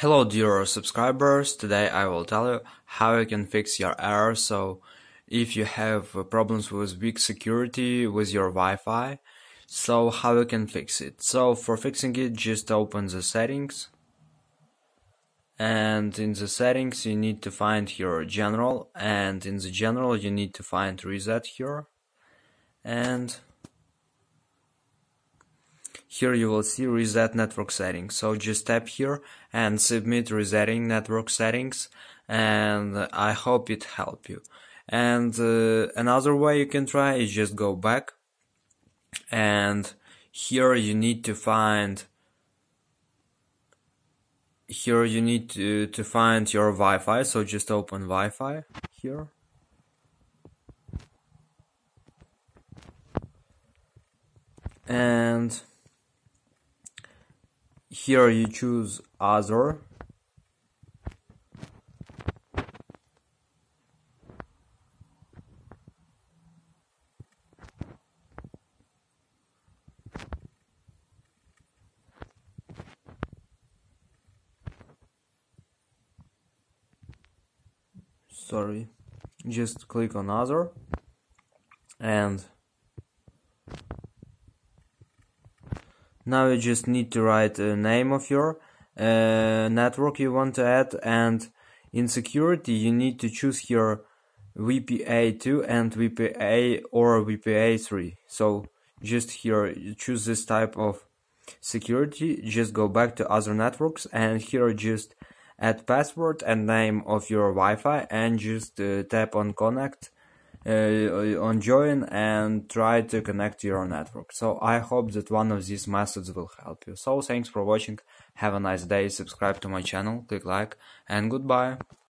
Hello dear subscribers, today I will tell you how you can fix your error. So if you have problems with weak security with your Wi-Fi, so how you can fix it. So for fixing it, just open the settings. And in the settings you need to find your general and in the general you need to find reset here. And here you will see reset network settings. So just tap here and submit resetting network settings and I hope it help you. And uh, another way you can try is just go back and here you need to find here you need to, to find your Wi-Fi so just open Wi-Fi here and here you choose other. Sorry. Just click on other. And Now you just need to write the name of your uh, network you want to add and in security you need to choose here VPA2 and VPA or VPA3. So just here you choose this type of security, just go back to other networks and here just add password and name of your Wi-Fi and just uh, tap on connect Uh, on join and try to connect to your network. So I hope that one of these methods will help you. So thanks for watching. Have a nice day. Subscribe to my channel, click like and goodbye.